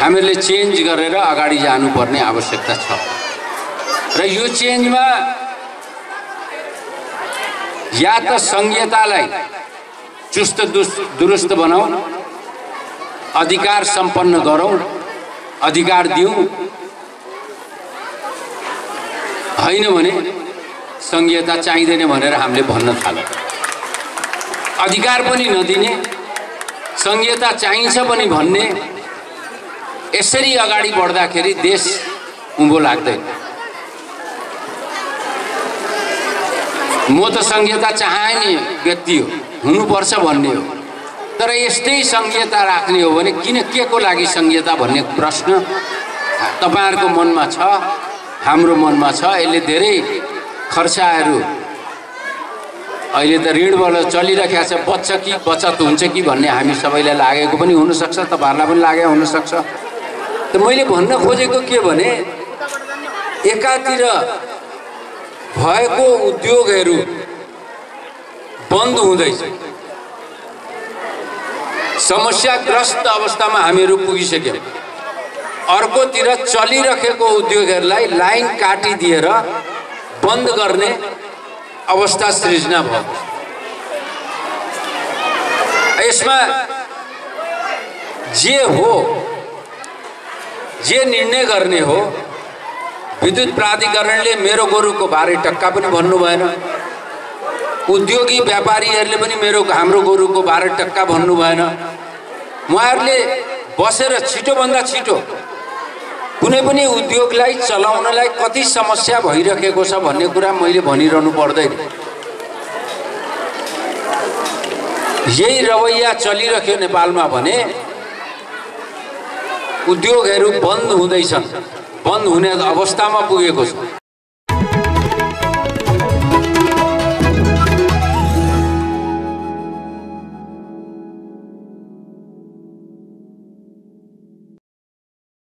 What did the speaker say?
हामीहरूले चेन्ज गरेर अगाडि जानुपर्ने आवश्यकता छ। र यो चेन्जमा या त सङ्घीयतालाई चुस्त दुरुस्त बनाऊ अधिकार सम्पन्न गरौँ अधिकार दिउँ। होइन भने सङ्घीयता चाहिँदैन भनेर हामीले भन्न थाल्यौँ अधिकार पनि नदिने सङ्घीयता चाहिन्छ पनि भन्ने यसरी अगाडि बढ्दाखेरि देश उँभो लाग्दैन। म त सङ्घीयता चाहने व्यक्ति हो हुनुपर्छ भन्ने हो। तर यस्तै सङ्घीयता राख्ने हो भने किन के को लागि सङ्घीयता भन्ने प्रश्न तपाईँहरूको मनमा छ हाम्रो मनमा छ यसले धेरै खर्चाहरू अहिले त ऋणबाट चलिरहेको छ बच्छ कि बचत हुन्छ कि भन्ने हामी सबैलाई लागेको पनि हुनसक्छ तपाईँहरूलाई पनि लागेको हुनसक्छ। त मैले भन्न खोजेको के भने एकातिर भएको उद्योगहरू बन्द हुँदैछ। समस्याग्रस्त अवस्थामा हामीहरू पुगिसक्यौँ। अर्कोतिर चलिरहेको उद्योगहरूलाई लाइन काटिदिएर बन्द गर्ने अवस्था सृजना भयो। यसमा जे हो जे निर्णय गर्ने हो विद्युत प्राधिकरणले मेरो गोरुको बाह्र टक्का पनि भन्नु भएन। उद्योगी व्यापारीहरूले पनि मेरो हाम्रो गोरुको बाह्र टक्का भन्नु भएन। उहाँहरूले बसेर छिटोभन्दा छिटो कुनै पनि उद्योगलाई चलाउनलाई कति समस्या भइरहेको छ भन्ने कुरा मैले भनिरहनु पर्दैन। यही रवैया चलिरह्यो नेपालमा भने उद्योगहरू बन्द हुँदैछन्। बन्द हुने अवस्थामा पुगेको छ।